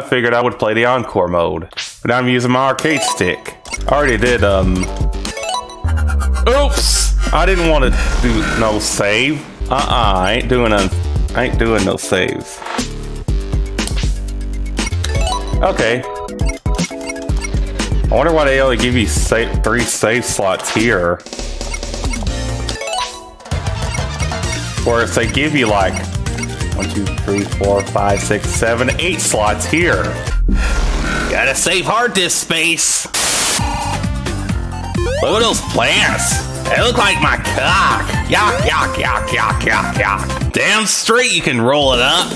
I figured I would play the Encore mode. But I'm using my arcade stick. I already did, um... Oops! I didn't want to do no save. Uh-uh, I ain't doing a... I ain't doing no saves. Okay. I wonder why they only give you save, three save slots here. Whereas they give you like one, two, three, four, five, six, seven, eight slots here. Gotta save hard disk space. Look at those plants. They look like my cock. Yuck, yuck, yuck, yuck, yuck, yuck. Damn straight you can roll it up.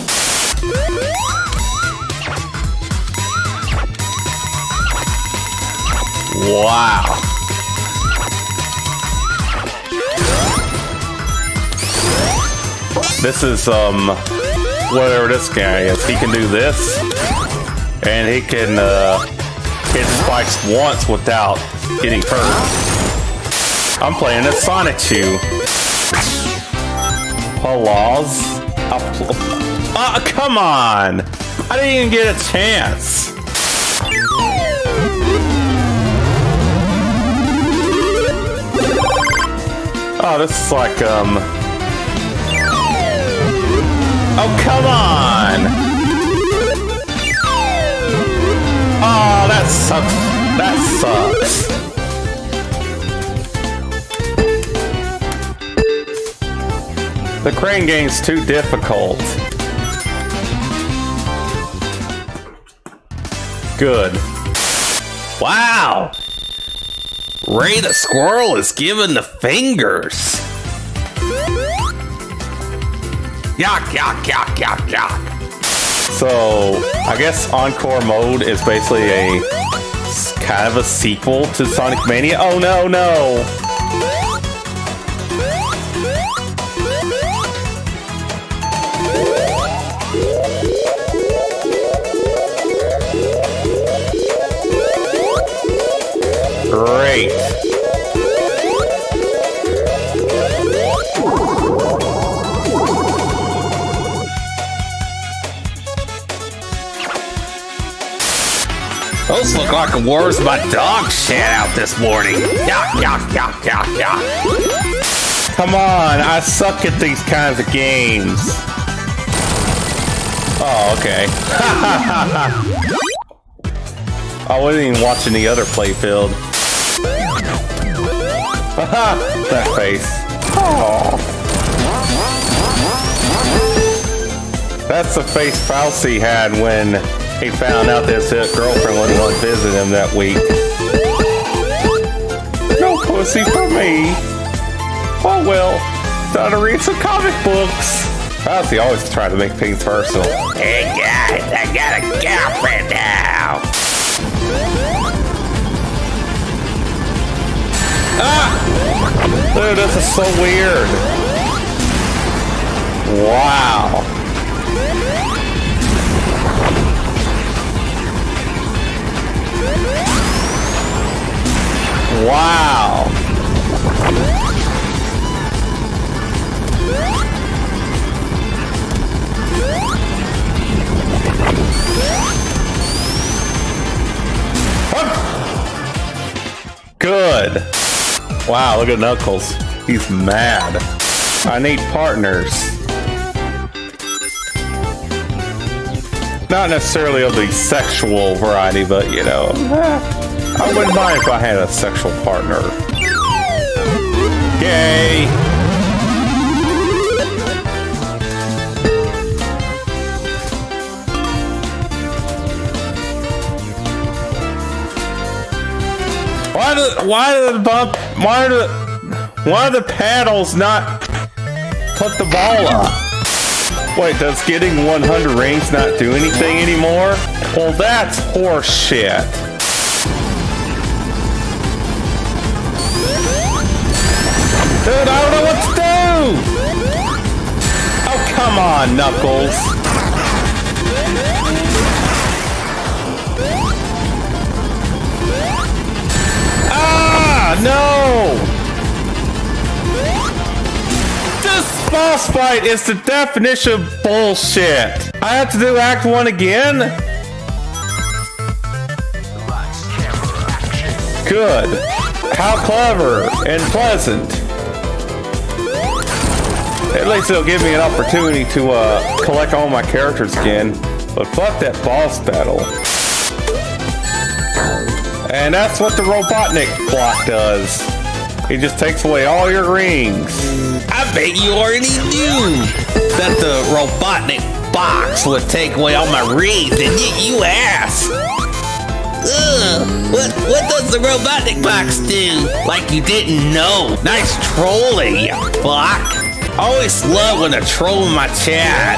Wow. This is, um, whatever this guy is. He can do this, and he can, uh, hit spikes once without getting hurt. I'm playing a Sonic Shoe. Palaws. Ah, uh, come on! I didn't even get a chance. Oh, this is like, um... Oh, come on! Oh, that sucks. That sucks. The crane game's too difficult. Good. Wow! Ray the squirrel is giving the fingers. Yuck, yuck, yuck, yuck, yuck. So, I guess Encore mode is basically a kind of a sequel to Sonic Mania. Oh no, no! Those look like a my dog shit out this morning. Yuck, yuck, yuck, yuck, yuck. Come on, I suck at these kinds of games. Oh, okay. I wasn't even watching the other playfield. that face. Oh. That's the face Falsey had when he found out that his girlfriend wasn't going to visit him that week. No pussy for me. Oh well, time to read some comic books. Falsey always tried to make things personal. Hey guys, I got a girlfriend now. Ah! Dude, this is so weird. Wow. Wow. Good. Wow, look at Knuckles. He's mad. I need partners. Not necessarily of the sexual variety, but you know, I wouldn't mind if I had a sexual partner. Gay. Why do why the bump why do why the paddles not put the ball up? Wait, does getting 100 rings not do anything anymore? Well, that's horse Dude, I don't know what to do! Oh, come on, Knuckles! Ah, no! This boss fight is the definition of bullshit! I have to do Act 1 again? Good. How clever and pleasant. At least it'll give me an opportunity to uh, collect all my characters again. But fuck that boss battle. And that's what the Robotnik block does. It just takes away all your rings. I bet you already knew that the Robotnik box would take away all my rings, and yet you ask. Ugh, what, what does the Robotnik box do? Like you didn't know. Nice trolling, you fuck. I always love when a troll in my chat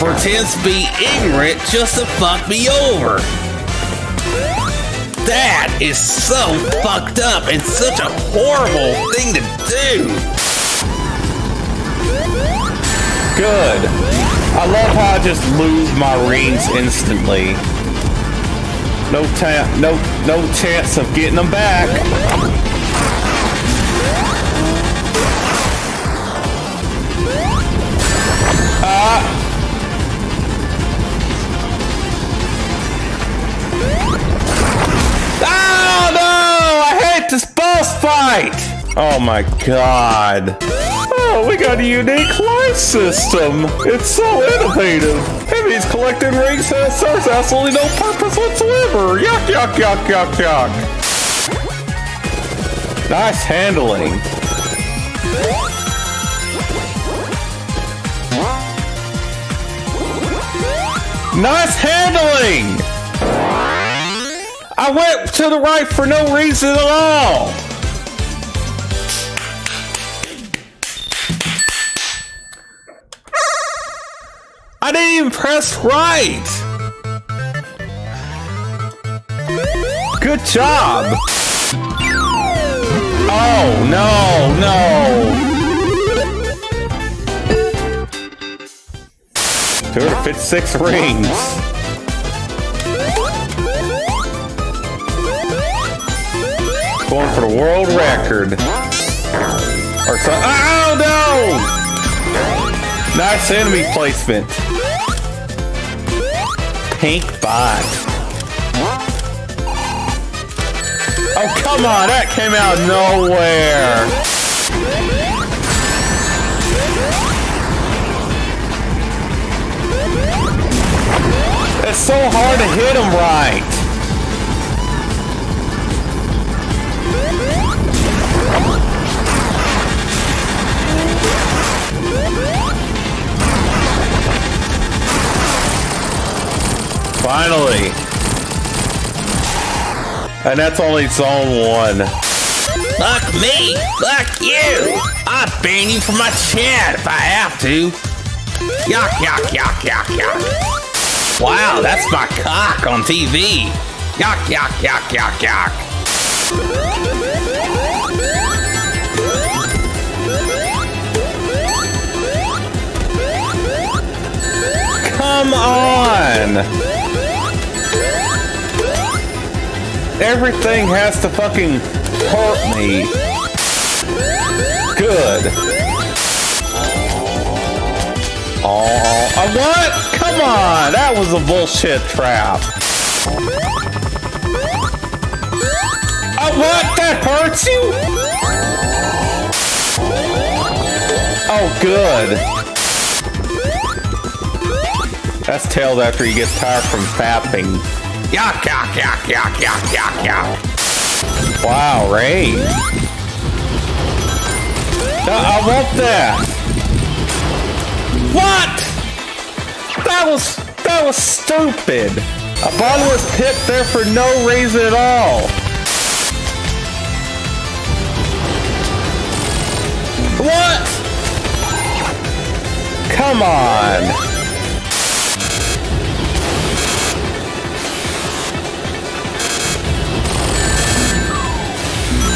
pretends to be ignorant just to fuck me over. That is so fucked up and such a horrible thing to do. Good. I love how I just lose my rings instantly. No no no chance of getting them back. Oh no! I hate this boss fight! Oh my god. Oh, we got a unique life system. It's so innovative. Heavy's collecting rings that serves absolutely no purpose whatsoever. Yuck, yuck, yuck, yuck, yuck. Nice handling. Nice handling! I went to the right for no reason at all! I didn't even press right! Good job! Oh, no, no! 256 rings! Going for the world record. Or so uh, Oh, no! Nice enemy placement. Pink bot. Oh, come on, that came out nowhere. It's so hard to hit him right. Finally. And that's only zone one. Fuck me! Fuck you! I'll ban you from my chat if I have to. Yuck, yuck, yuck, yuck, yuck. Wow, that's my cock on TV. Yuck, yuck, yuck, yuck, yuck. Come on! Everything has to fucking hurt me. Good. Oh, uh, what? Come on! That was a bullshit trap. Oh, what? That hurts you? Oh, good. That's tailed after he gets tired from fapping. Yuck, yuck, yuck, yuck, yuck, yuck, yuck. Wow, Ray. No, I want that. What? That was that was stupid. A bottomless pit there for no reason at all. What? Come on.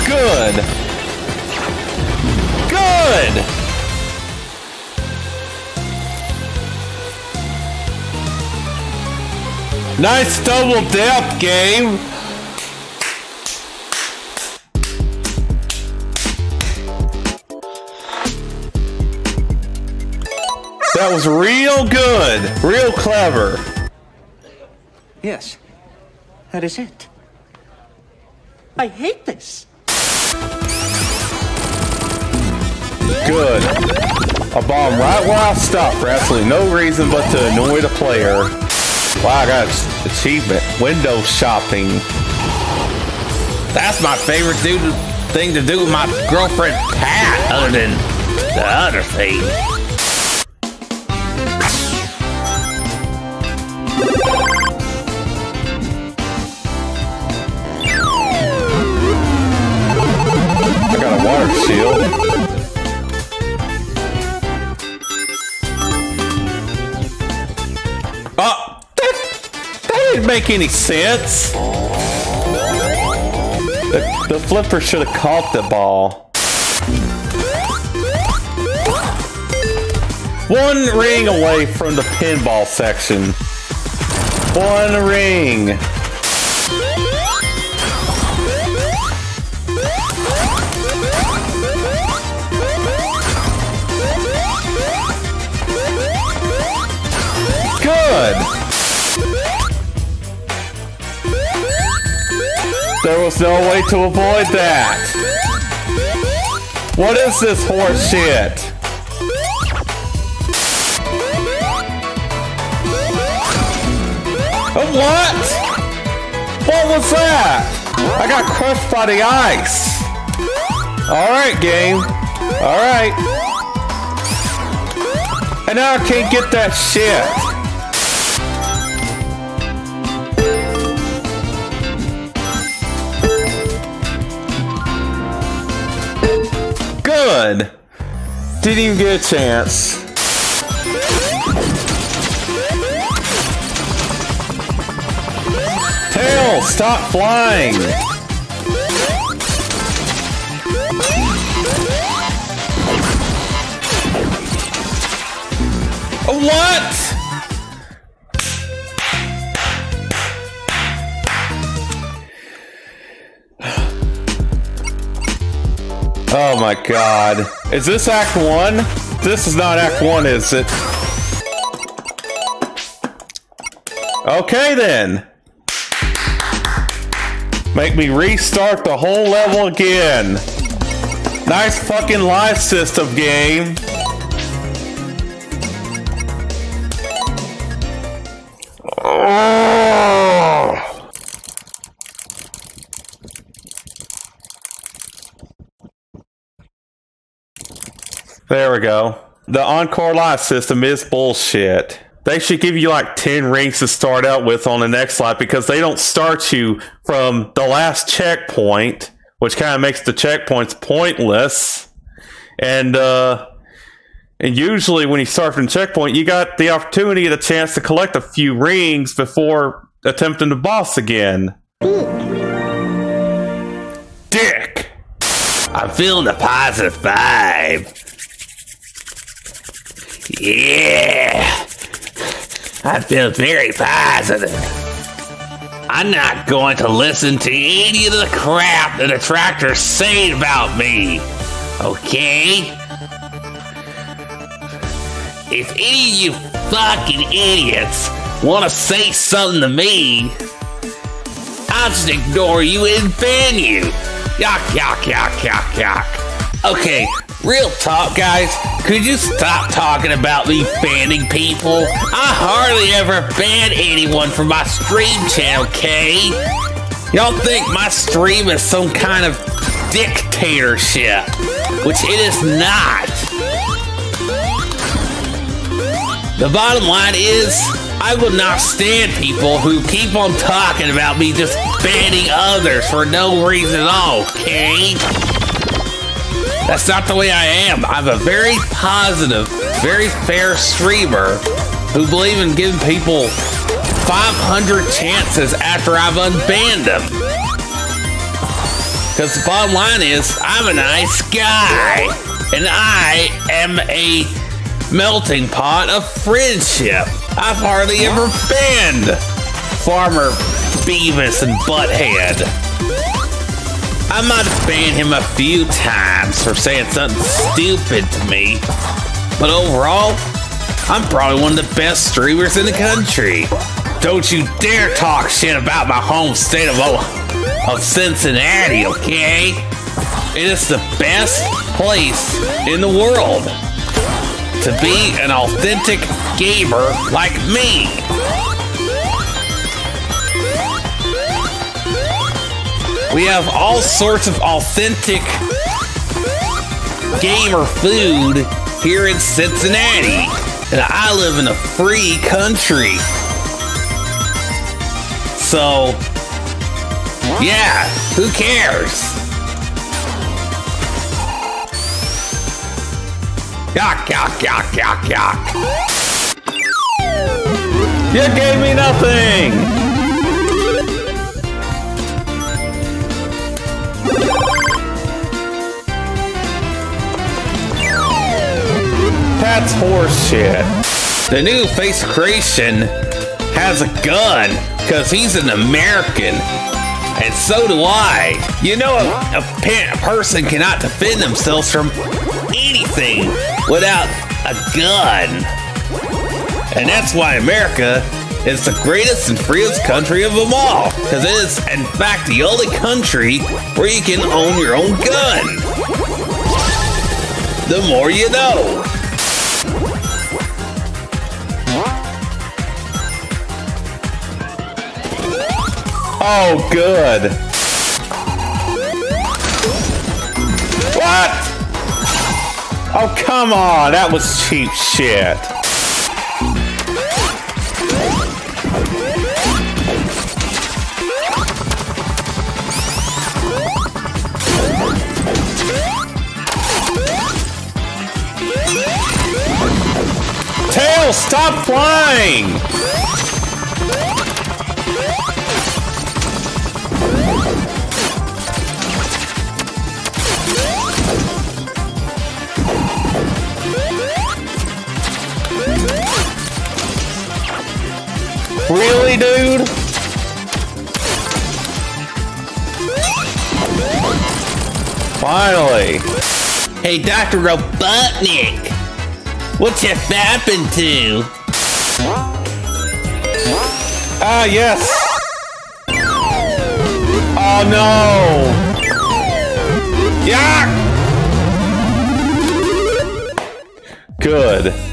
Good. Good. Nice double depth game. That was real good. Real clever. Yes, that is it. I hate this. Good. A bomb right where I stopped for absolutely no reason but to annoy the player. Wow, I got achievement. Window shopping. That's my favorite do thing to do with my girlfriend Pat, other than the other thing. I got a water shield. Make any sense. The, the flipper should have caught the ball. One ring away from the pinball section. One ring. Good. There was no way to avoid that. What is this horse shit? What? What was that? I got crushed by the ice. All right, game. All right. And now I can't get that shit. Good. Didn't even get a chance. Tail, stop flying. What? My god. Is this Act 1? This is not Act 1, is it? Okay then. Make me restart the whole level again. Nice fucking life system game. Oh. There we go. The Encore Life system is bullshit. They should give you like 10 rings to start out with on the next lap because they don't start you from the last checkpoint, which kind of makes the checkpoints pointless. And uh and usually when you start from checkpoint, you got the opportunity a chance to collect a few rings before attempting the boss again. Dick. I'm feeling a positive vibe. Yeah. I feel very positive. I'm not going to listen to any of the crap that the tractor's saying about me. Okay? If any of you fucking idiots want to say something to me, I'll just ignore you and ban you. Yuck, yuck, yuck, yuck, yuck. Okay, real talk, guys. Could you stop talking about me banning people? I hardly ever ban anyone from my stream channel, okay? Y'all think my stream is some kind of dictatorship, which it is not. The bottom line is, I will not stand people who keep on talking about me just banning others for no reason at all, okay? That's not the way I am. I'm a very positive, very fair streamer who believe in giving people 500 chances after I've unbanned them. Because the bottom line is, I'm a nice guy, and I am a melting pot of friendship. I've hardly ever banned Farmer Beavis and Butthead. I might have banned him a few times for saying something stupid to me, but overall, I'm probably one of the best streamers in the country. Don't you dare talk shit about my home state of of Cincinnati, okay? It is the best place in the world to be an authentic gamer like me. We have all sorts of authentic gamer food here in Cincinnati. And I live in a free country. So, yeah, who cares? Yuck, yuck, yuck, yuck, yuck. You gave me nothing! That's horseshit. The new face creation has a gun because he's an American. And so do I. You know, a, a, pe- a person cannot defend themselves from anything without a gun. And that's why America is the greatest and freest country of them all. Because it is, in fact, the only country where you can own your own gun. The more you know. Oh, good. What? Oh, come on. That was cheap shit. Tail, stop flying! Really, dude? Finally. Hey, Dr. Robotnik! What's you fapping to? Ah, yes. Oh, no. Yeah. Good.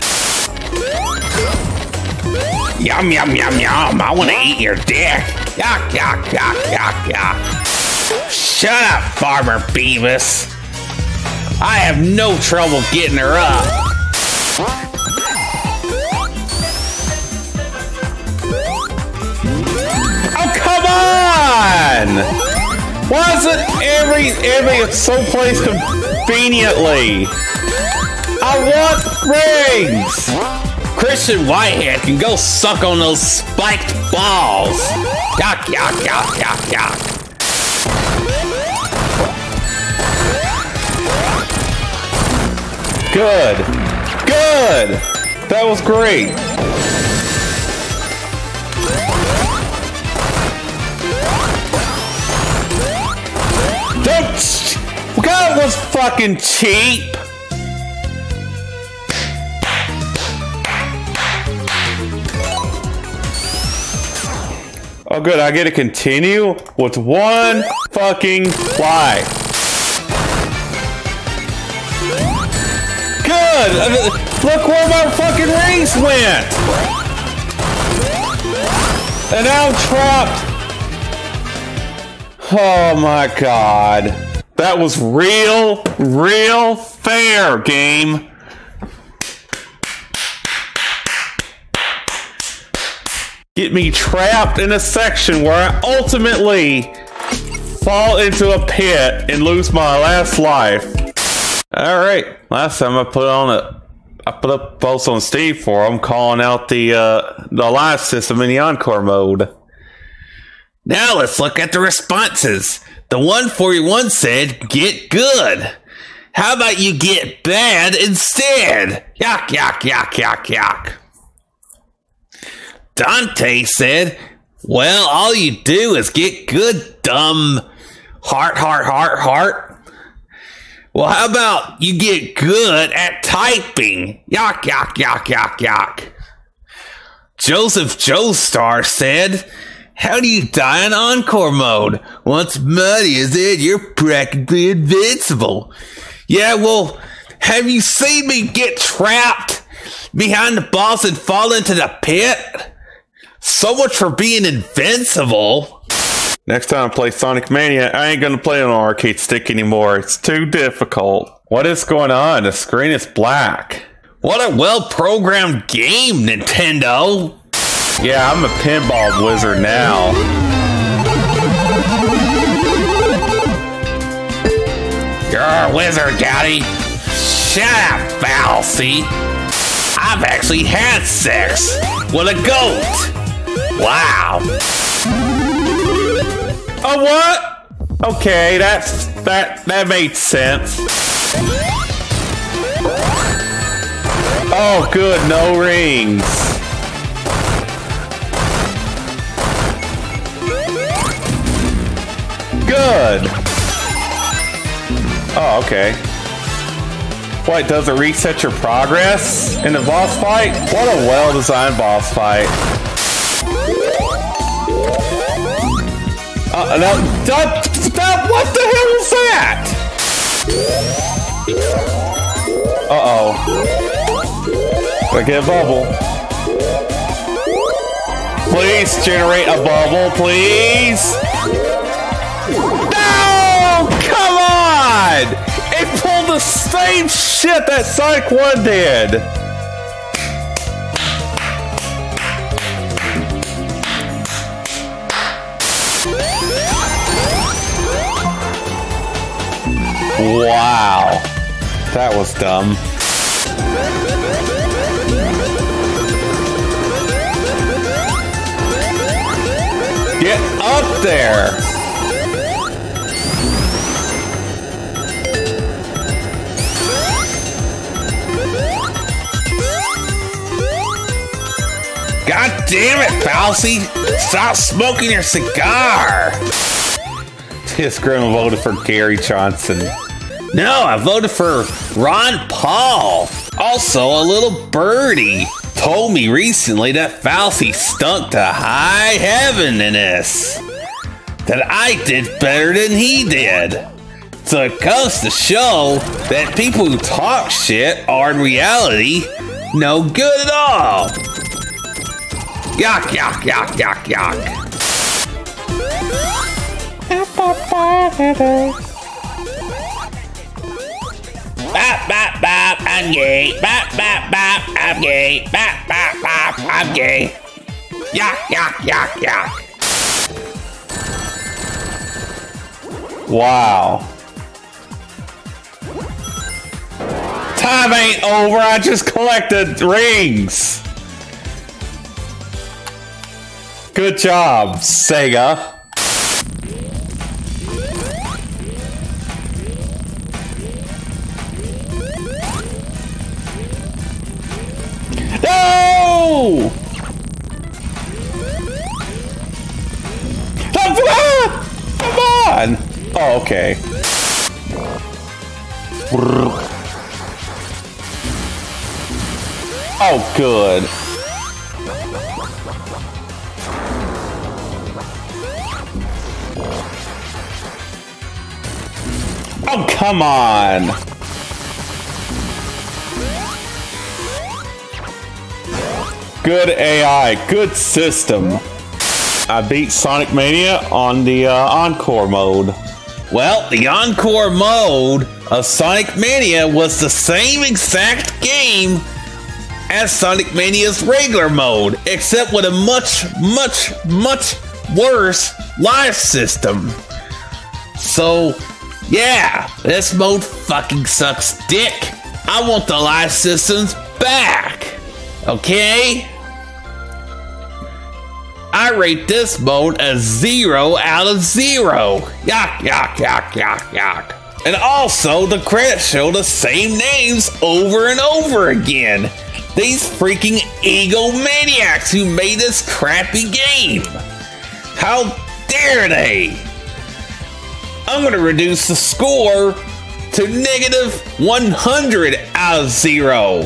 Yum, yum, yum, yum. I want to eat your dick. Yuck, yuck, yuck, yuck, yuck. Shut up, Farmer Beavis. I have no trouble getting her up. Oh, come on! Why is it every every so placed conveniently? I want rings. Christian Whitehead can go suck on those spiked balls. Yuck, yuck, yuck, yuck, yuck. Good. Good. That was great. That God was fucking cheap. Oh, good. I get to continue with one fucking fly. Good. Look where my fucking rings went. And now I'm trapped. Oh my god. That was real, real fair, game. Get me trapped in a section where I ultimately fall into a pit and lose my last life. All right. Last time I put on a, I put up post on Steve for I'm calling out the uh, the live system in the encore mode. Now let's look at the responses. The 141 said, get good. How about you get bad instead? Yuck, yuck, yuck, yuck, yuck. Dante said, well, all you do is get good, dumb. Heart, heart, heart, heart. Well, how about you get good at typing? Yuck, yuck, yuck, yuck, yuck. Joseph Joestar said, How do you die in Encore mode? Once Mighty is in, you're practically invincible. Yeah, well, have you seen me get trapped behind the boss and fall into the pit? So much for being invincible. Next time I play Sonic Mania, I ain't gonna play on an arcade stick anymore. It's too difficult. What is going on? The screen is black. What a well programmed game, Nintendo! Yeah, I'm a pinball wizard now. You're a wizard, Daddy. Shut up, Falsy. I've actually had sex with a goat. Wow. Oh, what? Okay, that's that that made sense. Oh, good, no rings. Good. Oh, okay. What, does it reset your progress in the boss fight? What a well-designed boss fight. Uh, that, that, that, what the hell was that? Uh-oh. I get a bubble. Please generate a bubble, please. No! Come on! It pulled the same shit that Sonic 1 did. Wow. That was dumb. Get up there! God damn it, Falsy! Stop smoking your cigar! This Grim voted for Gary Johnson. No, I voted for Ron Paul. Also, a little birdie told me recently that Falsy stunk to high heaven in this. That I did better than he did. So it goes to show that people who talk shit are in reality no good at all. Yuck, yuck, yuck, yuck, yuck. Bop, bop, bop, I'm gay. Bop, bop, bop, I'm gay. Bop, bop, bop, I'm gay. Yuck, yuck, yuck, yuck. Wow. Time ain't over. I just collected rings. Good job, Sega. Okay. Oh, good. Oh, come on. Good AI, good system. I beat Sonic Mania on the uh, Encore mode. Well, the Encore mode of Sonic Mania was the same exact game as Sonic Mania's regular mode, except with a much, much, much worse live system. So, yeah, this mode fucking sucks dick. I want the live systems back. Okay? I rate this mode a zero out of zero. Yuck, yuck, yuck, yuck, yuck. And also, the credits show the same names over and over again. These freaking egomaniacs who made this crappy game. How dare they? I'm to reduce the score to negative 100 out of zero.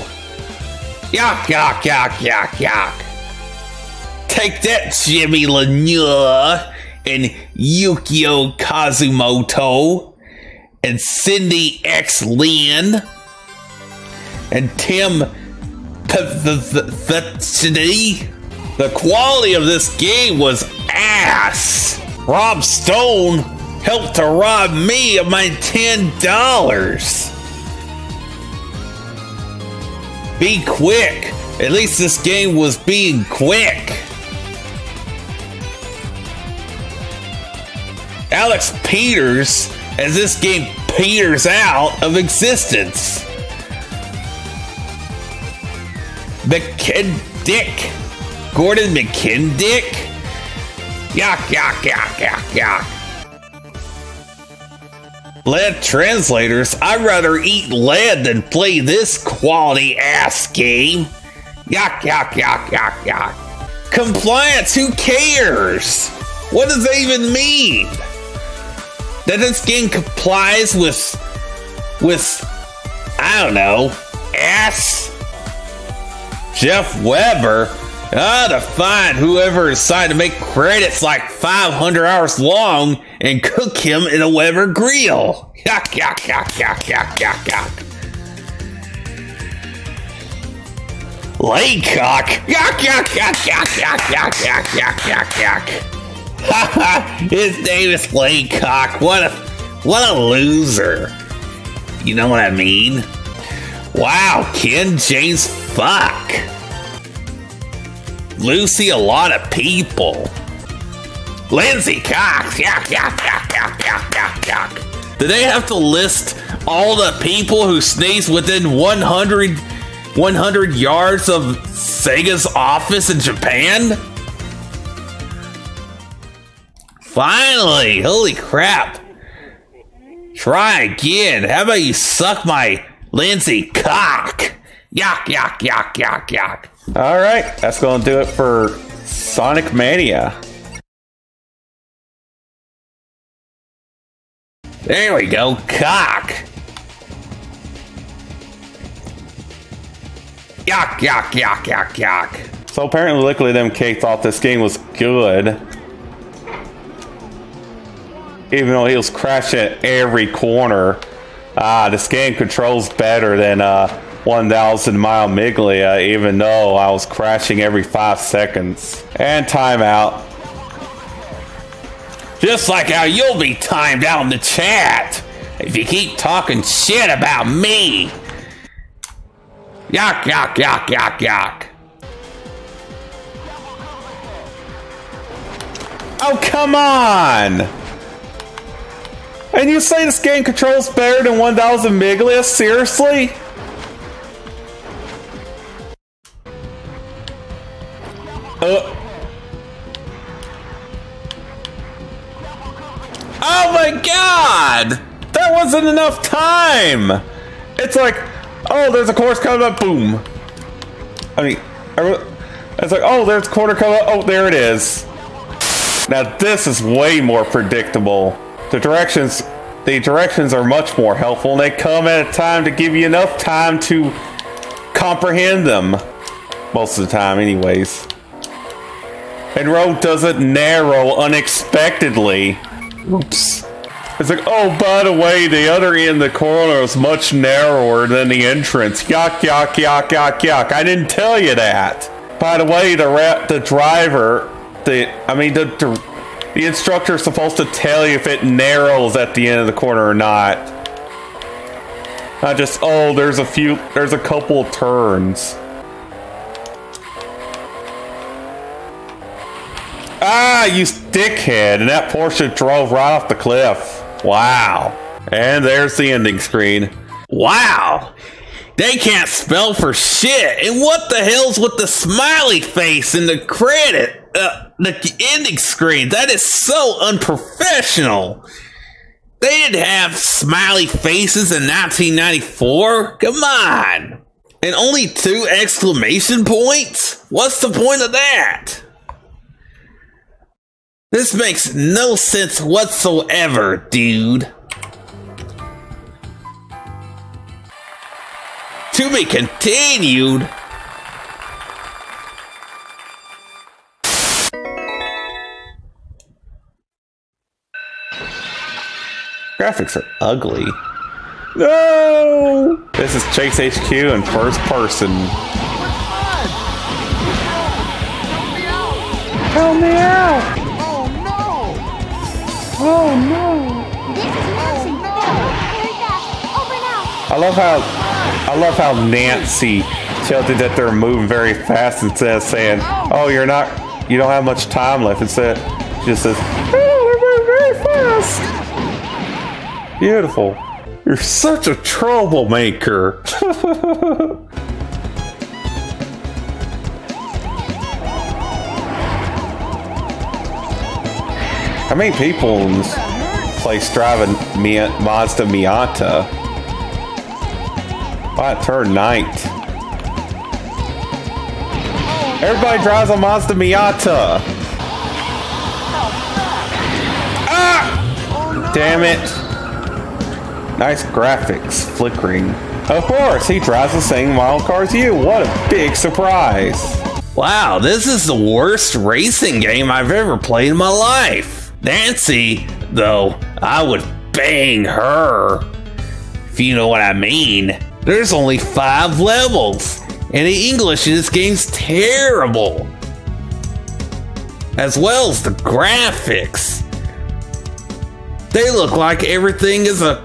Yuck, yuck, yuck, yuck, yuck. Take that, Jimmy Lanier and Yukio Kazumoto and Cindy X Lin and Tim Pethany. The quality of this game was ass. Rob Stone helped to rob me of my $10. Be quick. At least this game was being quick. Alex Peters as this game peters out of existence. McKindick. Gordon McKindick? Yuck, yuck, yuck, yuck, yuck. Lead translators, I'd rather eat lead than play this quality ass game. Yuck, yuck, yuck, yuck, yuck. Compliance, who cares? What does that even mean? That this game complies with, with, I don't know, ass? Jeff Weber? Ah, to find whoever decided to make credits like 500 hours long and cook him in a Weber grill. Yuck, yuck, yuck, yuck, yuck, yuck, yuck. Laycock. Yuck, yuck, yuck, yuck, yuck, yuck, yuck, yuck, yuck, his name is Laycock. What a, what a loser. You know what I mean? Wow, Ken James, fuck. Lucy, a lot of people. Lindsay Cox, yuck, yuck, yuck, yuck, yuck, yuck, yuck. Do they have to list all the people who sneeze within 100, 100 yards of Sega's office in Japan? Finally! Holy crap! Try again. How about you suck my Lindsay cock? Yuck, yuck, yuck, yuck, yuck. All right, that's going to do it for Sonic Mania. There we go, cock. Yuck, yuck, yuck, yuck, yuck. So apparently, Liquid MK thought this game was good. Even though he was crashing at every corner. Ah, this game controls better than uh, 1000 Mile Miglia, even though I was crashing every five seconds. And timeout. Just like how you'll be timed out in the chat if you keep talking shit about me. Yuck, yuck, yuck, yuck, yuck. Oh, come on! And you say this game controls better than 1000 Miglia? Seriously? Uh. Oh my god! That wasn't enough time! It's like, oh, there's a course coming up, boom. I mean, it's like, oh, there's a quarter coming up, oh, there it is. Now this is way more predictable. The directions, the directions are much more helpful, and they come at a time to give you enough time to comprehend them. Most of the time, anyways. And road doesn't narrow unexpectedly. Oops. It's like, oh, by the way, the other end of the corner is much narrower than the entrance. Yuck, yuck, yuck, yuck, yuck. I didn't tell you that. By the way, the the driver, the I mean, the, the the instructor is supposed to tell you if it narrows at the end of the corner or not. Not just, oh, there's a few, there's a couple turns. Ah, you dickhead. And that Porsche drove right off the cliff. Wow. And there's the ending screen. Wow. They can't spell for shit. And what the hell's with the smiley face in the credit? Uh, the ending screen. That is so unprofessional. They didn't have smiley faces in 1994. Come on. And only two exclamation points? What's the point of that? This makes no sense whatsoever, dude. To be continued. Graphics are ugly. No! This is Chase HQ in first person. Help me out! Oh no! Oh no! This is! Oh, no. I love how I love how Nancy tells you that they're moving very fast instead of saying, "Oh, you're not, you don't have much time left." Instead, she just says, "Oh, we're moving very fast." Beautiful. You're such a troublemaker. How many people in this place driving Mi- Mazda Miata? Wow, it turned night. Everybody drives a Mazda Miata. Ah! Damn it. Nice graphics, flickering. Of course, he drives the same model car as you. What a big surprise. Wow, this is the worst racing game I've ever played in my life. Nancy, though, I would bang her. If you know what I mean. There's only five levels, and the English in this game's terrible. As well as the graphics. They look like everything is a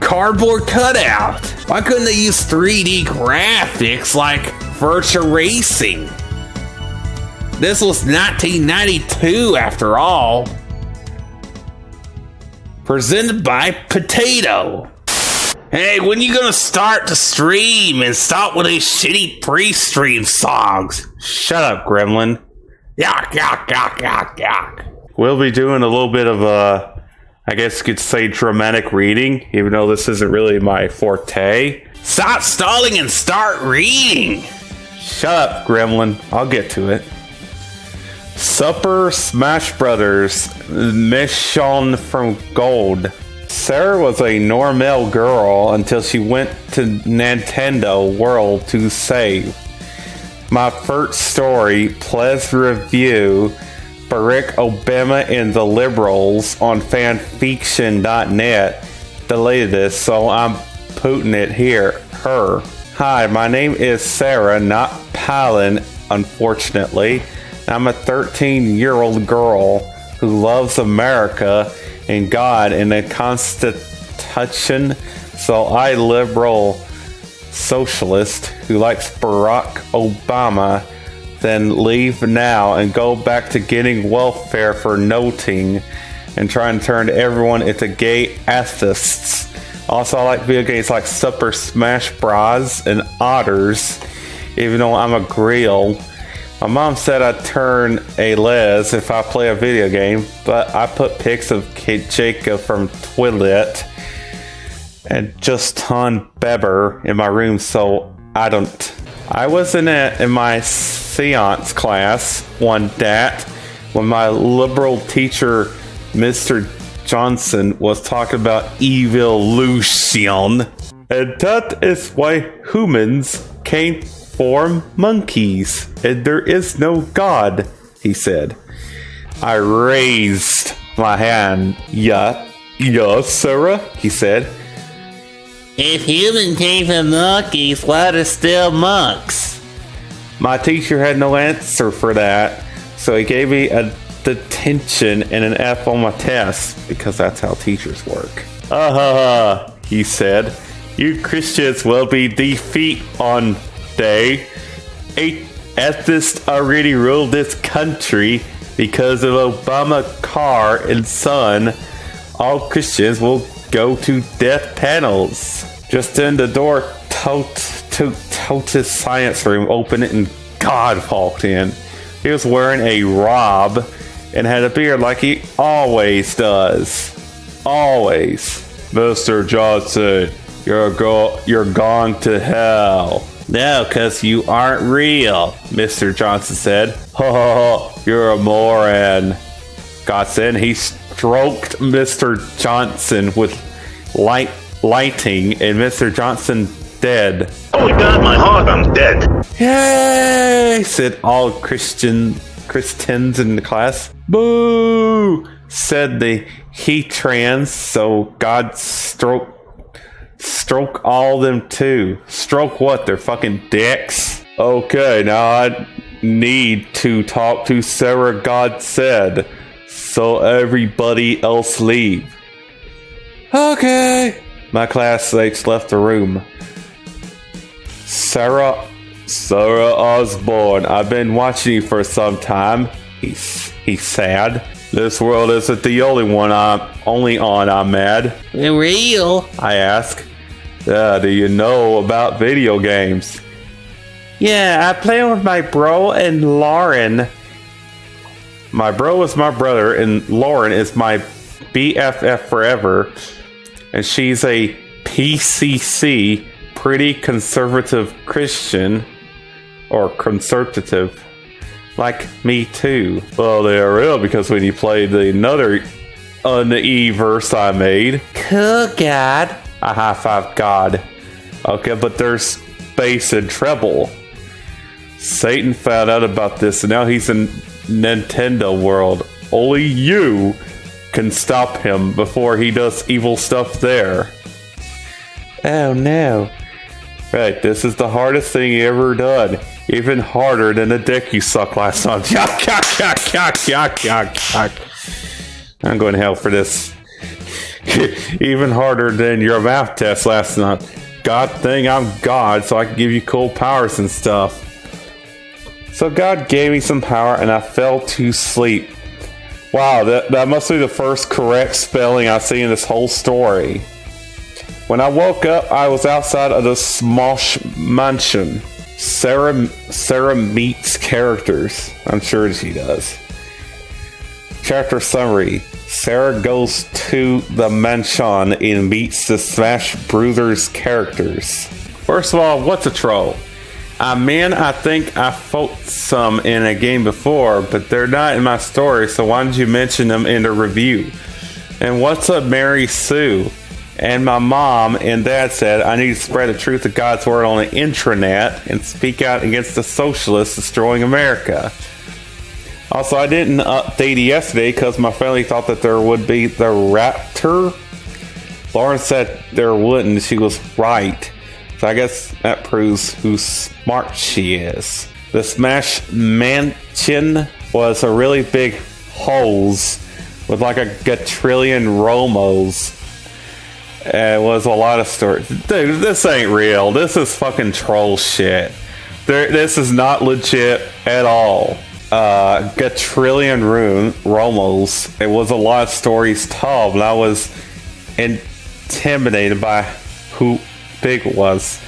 cardboard cutout. Why couldn't they use 3D graphics like Virtua Racing? This was 1992 after all. Presented by Potato. Hey, when you gonna start to stream and stop with these shitty pre-stream songs? Shut up, Gremlin. Yuck, yuck, yuck, yuck, yuck. We'll be doing a little bit of uh, I guess you could say dramatic reading, even though this isn't really my forte. Stop stalling and start reading. Shut up, Gremlin. I'll get to it. Super Smash Brothers Mission from Gold. Sarah was a normal girl until she went to Nintendo World to save. My first story, Please review Barack Obama and the liberals on fanfiction.net deleted this, so I'm putting it here. Her. Hi, my name is Sarah, not Palin, unfortunately. I'm a 13 year old girl who loves America and God and the Constitution. So I liberal socialist who likes Barack Obama then leave now and go back to getting welfare for noting and try and turn everyone into gay atheists. Also, I like video games like Super Smash Bros. and Otters, even though I'm a grill. My mom said I'd turn a les if I play a video game, but I put pics of Kate Jacob from Twilight and just ton Beber in my room, so I don't. I was in a, in my seance class one dat when my liberal teacher, Mr. Johnson, was talking about evolution. And that is why humans came from monkeys, and there is no God, he said. I raised my hand. Yeah, yeah, Sarah, he said. If humans came from monkeys, why are still monks? My teacher had no answer for that, so he gave me a detention and an F on my test because that's how teachers work. Ah ha, he said. You Christians will be defeat on day. Eight atheists already ruled this country because of Obama car and son. All Christians will go to death panels. Just then the door to to Totus science room opened and God walked in. He was wearing a robe and had a beard like he always does. Always. Mr. Johnson, you're go you're gone to hell. No, cause you aren't real, Mr. Johnson said. Oh, you're a moron. God said he stroked Mr. Johnson with light lighting and Mr. Johnson dead. Oh God, my heart, I'm dead. Yay! said all Christian Christians in the class. Boo! said the he trans, so God stroke stroke all them too. Stroke what? Their fucking dicks. Okay, now I need to talk to Sarah. God said, so everybody else leave. Okay. My classmates left the room. Sarah, Sarah Osborne, I've been watching you for some time. He's he's sad. This world isn't the only one I'm only on. I'm mad. Real? I ask. Uh, do you know about video games? Yeah, I play with my bro and Lauren. My bro is my brother, and Lauren is my BFF forever. And she's a PCC, pretty conservative Christian, or conservative, like me too. Well, they are real because when you played the another une verse I made, cool God, I high five God. Okay, but there's bass and treble. Satan found out about this, and now he's in Nintendo world. Only you can stop him before he does evil stuff there. Oh no. Right, this is the hardest thing you ever done. Even harder than the dick you sucked last time. Yuck, yuck, yuck, yuck, yuck, yuck, yuck. I'm going to hell for this. Even harder than your math test last night. God thing, I'm God, so I can give you cool powers and stuff. So God gave me some power and I fell to sleep. Wow, that, that must be the first correct spelling I see in this whole story. When I woke up, I was outside of the Smosh mansion. Sarah Sarah meets characters. I'm sure she does. Chapter summary. Sarah goes to the mansion and meets the Smash Brothers characters. First of all, what's a troll? Uh, man, I think I fought some in a game before, but they're not in my story, so why did you mention them in the review? And what's up, Mary Sue? And my mom and dad said I need to spread the truth of God's word on the intranet and speak out against the socialists destroying America. Also, I didn't update yesterday because my family thought that there would be the raptor. Lauren said there wouldn't. She was right. So I guess that proves who smart she is. The Smash Mansion was a really big holes with like a gajillion Romos. It was a lot of stories. Dude, this ain't real. This is fucking troll shit. There, this is not legit at all. Uh, Gajillion Rune Romos. It was a lot of stories told, and I was intimidated by who Big was.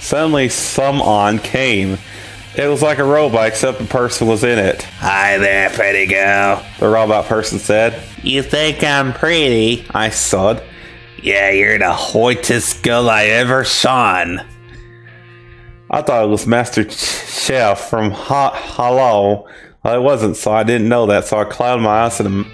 Suddenly, someone came. It was like a robot, except the person was in it. Hi there, pretty girl. The robot person said. You think I'm pretty? I said. Yeah, you're the hoitest girl I ever saw. I thought it was Master Chef from Hot Hello. Well, it wasn't, so I didn't know that. So I clouded my eyes and,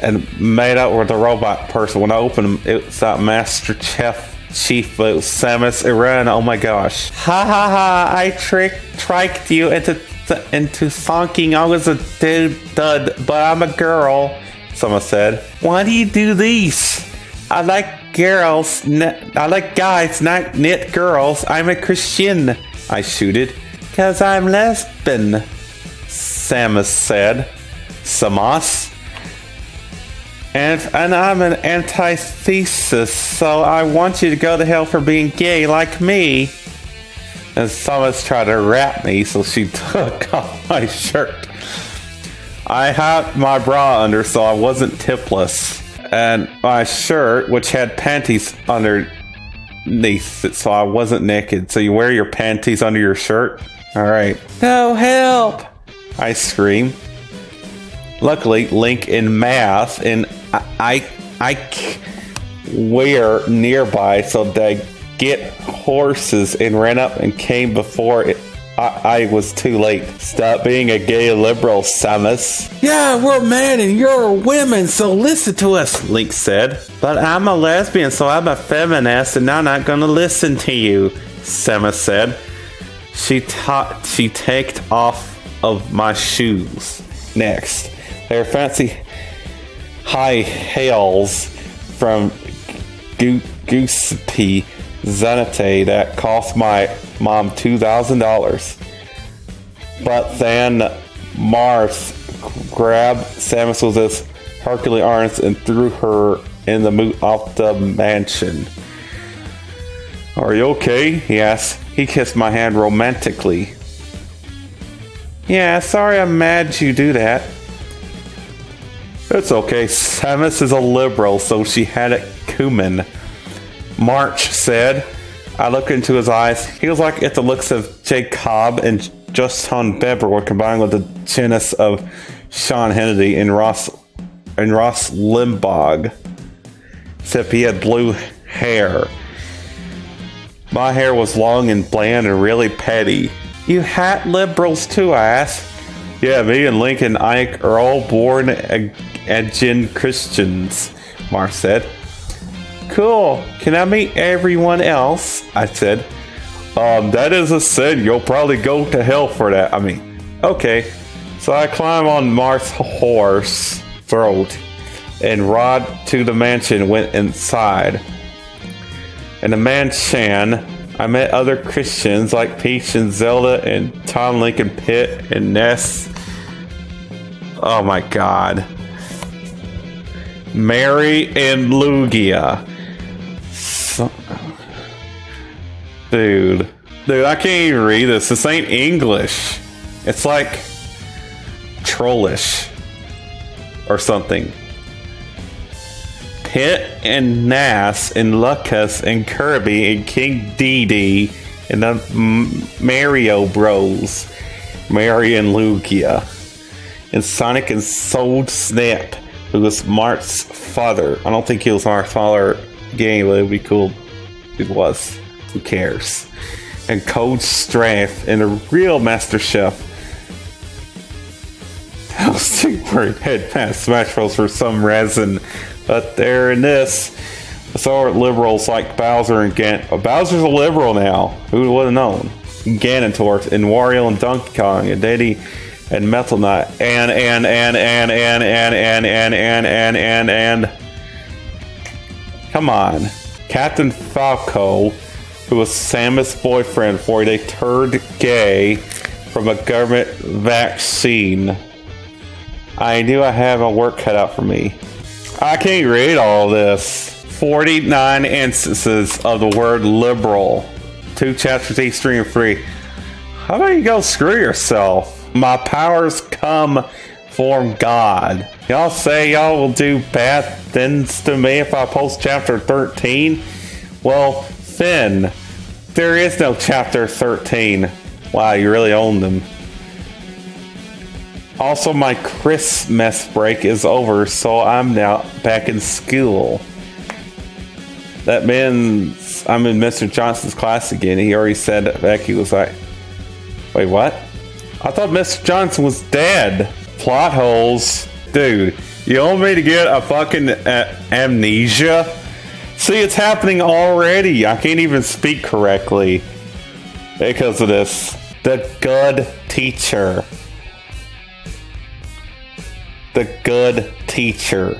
and made out with the robot person. When I opened them, it was Master Chef Chief, but it was Samus Aran. Oh my gosh! Ha ha ha! I tricked, you into into thinking I was a dude dud, but I'm a girl. Someone said. Why do you do these? I like girls. I like guys, not knit girls. I'm a Christian. I shooted. Cause I'm lesbian. Samus said. Samas. And, and I'm an antithesis, so I want you to go to hell for being gay like me. And Samus tried to rap me, so she took off my shirt. I had my bra under, so I wasn't tipless. And my shirt, which had panties underneath it, so I wasn't naked. So you wear your panties under your shirt? Alright. No help! I scream. Luckily, Link in math and I, I, I were nearby, so they get horses and ran up and came before it. I, I was too late. Stop being a gay liberal, Samus. Yeah, we're men and you're women, so listen to us, Link said. But I'm a lesbian, so I'm a feminist, and I'm not gonna listen to you, Samus said. She ta- she taked off of my shoes. Next, they're fancy high hails from Gu- Giuseppe Zenite that cost my mom $2,000. But then Mars grabbed Samus with his Hercules arms and threw her in the moot off the mansion. Are you okay? He asked. He kissed my hand romantically. Yeah, sorry I'm mad you do that. It's okay. Samus is a liberal, so she had it cumin. March said. I looked into his eyes. He was like if the looks of Jake Cobb and Justin Bieber were combined with the genius of Sean Hannity and Ross and Ross Limbaugh. Except he had blue hair. My hair was long and bland and really petty. You hat liberals too, asked. Yeah, me and Lincoln Ike are all born Adjin Christians, Mar said. Cool. Can I meet everyone else? I said. Um, that is a sin. You'll probably go to hell for that. I mean, okay. So I climb on Mar's horse throat and rode to the mansion went inside. And the mansion, I met other Christians like Peach and Zelda and Tom Lincoln Pitt and Ness. Oh my god. Mary and Lugia. So- dude. Dude, I can't even read this. This ain't English. It's like trollish or something. Pitt and Nass and Lucas and Kirby and King Dedede and the Mario Bros. Mary and Lugia. And Sonic and Soul Snap, who was Mart's father. I don't think he was Mart's father game, but it would be cool it was. Who cares? And Code Strafe and a real Master Chef. I was thinking where he had past Smash Bros for some reason. But there in this, so are liberals like Bowser and Gan. Oh, Bowser's a liberal now. Who would have known? Ganondorf and Wario and Donkey Kong and Diddy and Metal Knight and and and and and and and and and and and and come on, Captain Falco, who was Samus' boyfriend before they turned gay from a government vaccine. I knew I have a work cut out for me. I can't read all this. 49 instances of the word liberal. Two chapters each stream free. How about you go screw yourself? My powers come from God. Y'all say y'all will do bad things to me if I post chapter 13? Well, Finn, there is no chapter 13. Wow, you really own them. Also, my Christmas break is over, so I'm now back in school. That means I'm in Mr. Johnson's class again. He already said that back. He was like, wait, what? I thought Mr. Johnson was dead. Plot holes. Dude, you want me to get a fucking uh, amnesia? See, it's happening already. I can't even speak correctly because of this. The good teacher the good teacher.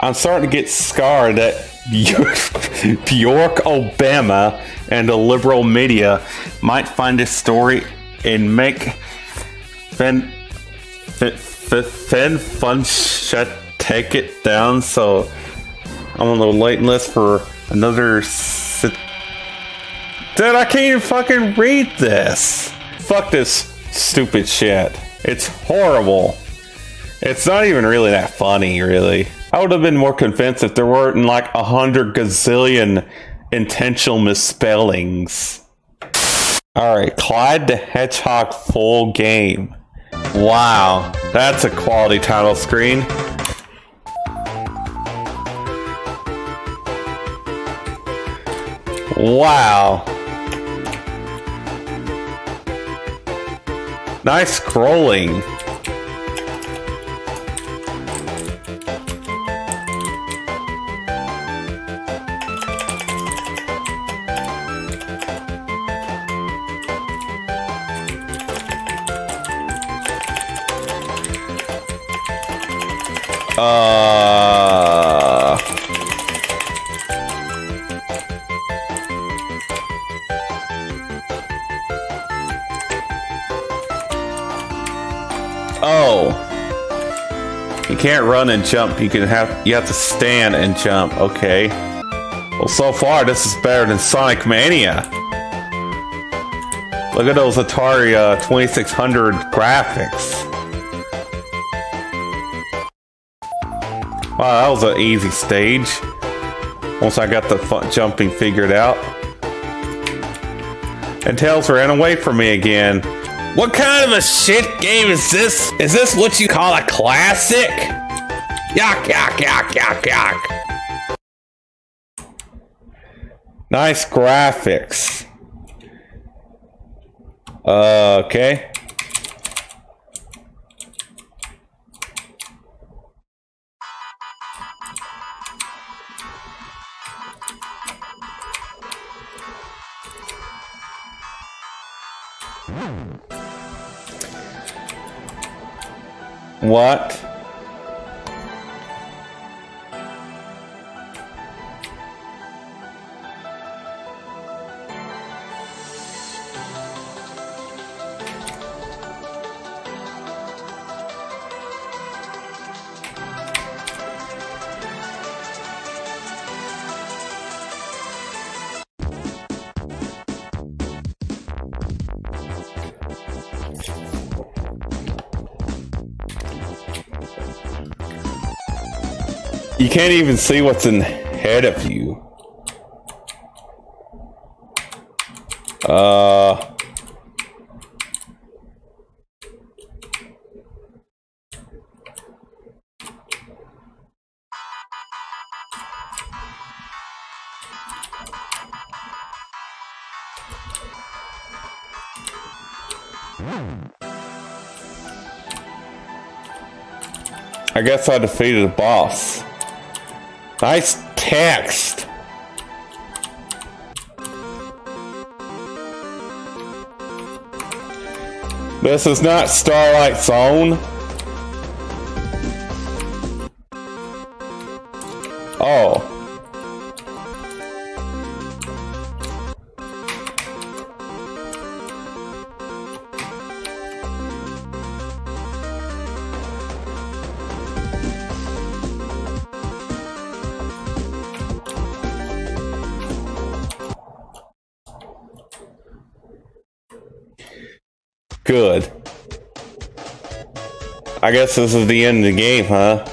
I'm starting to get scarred that Bjork Obama and the liberal media might find this story and make Fen Fen Fen Fun shut take it down. So I'm on the waiting list for another. Sit- Dude, I can't even fucking read this. Fuck this stupid shit. It's horrible. It's not even really that funny, really. I would have been more convinced if there weren't like a hundred gazillion intentional misspellings. Alright, Clyde the Hedgehog full game. Wow, that's a quality title screen. Wow. Nice scrolling. Run and jump. You can have you have to stand and jump. Okay. Well, so far this is better than Sonic Mania. Look at those Atari uh, 2600 graphics. Wow, that was an easy stage. Once I got the jumping figured out. And Tails ran away from me again. What kind of a shit game is this? Is this what you call a classic? Yuck, yuck, yuck, yuck, yuck. Nice graphics. Uh, okay. What? Can't even see what's in ahead of you. Uh. I guess I defeated a boss. Nice text. This is not Starlight Zone. I guess this is the end of the game, huh?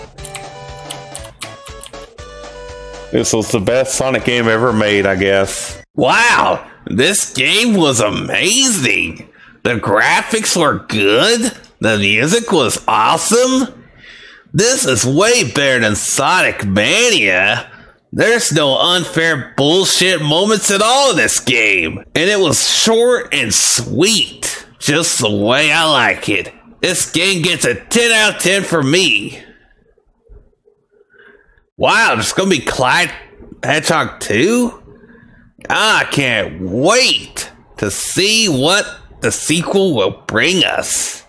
This was the best Sonic game ever made, I guess. Wow, this game was amazing. The graphics were good. The music was awesome. This is way better than Sonic Mania. There's no unfair bullshit moments at all in this game. And it was short and sweet. Just the way I like it. This game gets a 10 out of 10 for me. Wow, there's gonna be Clyde Hedgehog 2? I can't wait to see what the sequel will bring us.